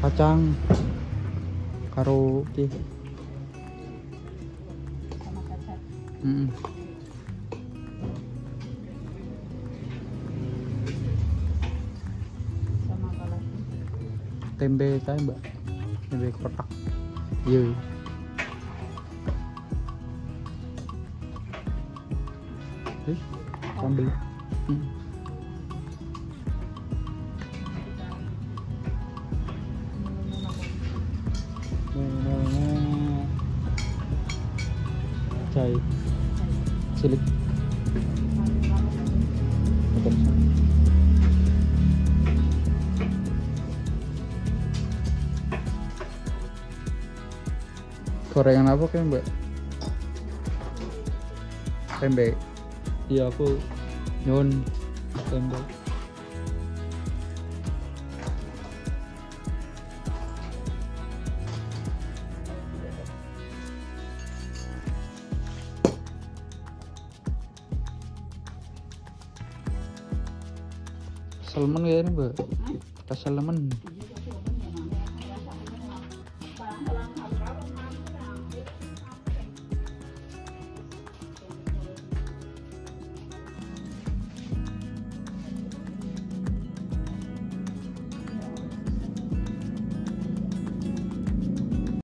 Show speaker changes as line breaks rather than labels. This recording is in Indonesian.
kacang. Karo ki mm
lagi
tempe kae mbak. Tempe kotak iya. Ih, sambel. Hmm. Namanya Cai cilik. Gorengan apa kan mbak? Tempe. Iya aku nyun tempe. Kasalman ya ini mbak. Kita salaman.